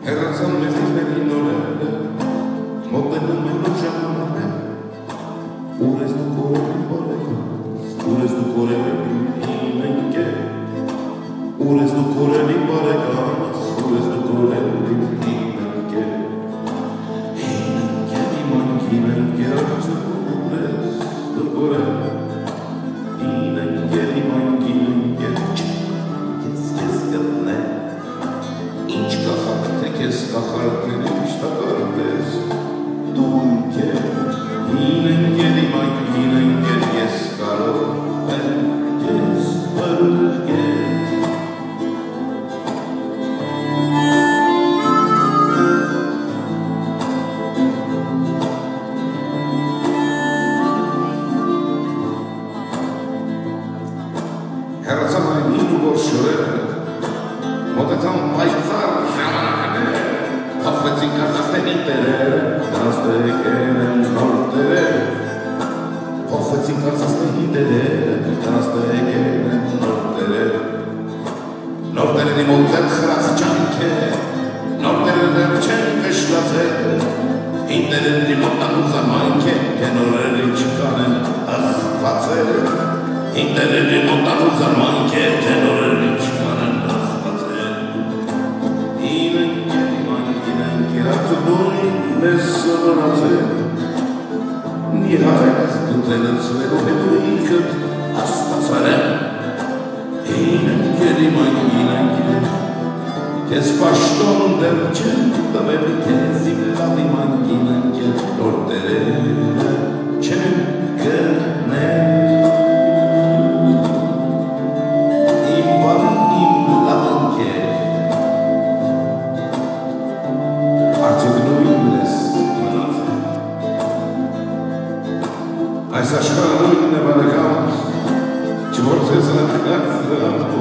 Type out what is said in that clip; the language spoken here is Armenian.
Հեռացան մեզից մեր հինորերը, մոտենում են նոր կախակ, թե քեզ կախարդներ իշտակարդես, դու ընկեր, հին ընկեր, իմ անկին ընկեր, ես կարող եմ քեզ բրգել, Հեռացան այն հին ու որ շորերը, մոտեցան կարծաստենի տերերը, դրանց տերեկեն են նոր տերերը, փոխվեցին կարծաստենի տերերը, դրանց տերեկեն են նոր տերերը, նոր տերերի մոտ դեռ խրած ճանքեր, նոր տերերը դեռ չեն կշլացել, հին տերերի մոտ անուզամանք է, թե նորերը չկանեն ախվածել, հին տերերի մոտ անուզամանք է, թե նորերը սովորացել, մի հարես դու տենացվել, ու հետո ինքդ աստացել եմ, Իմ ընկեր, իմ անկին ընկեր, Քեզ պաշտոն դեռ չեն տվել, քեզ իմ լավ իմ Saçma adamın ne bana kalmış. Çimortaya sana tıklar, tıklar.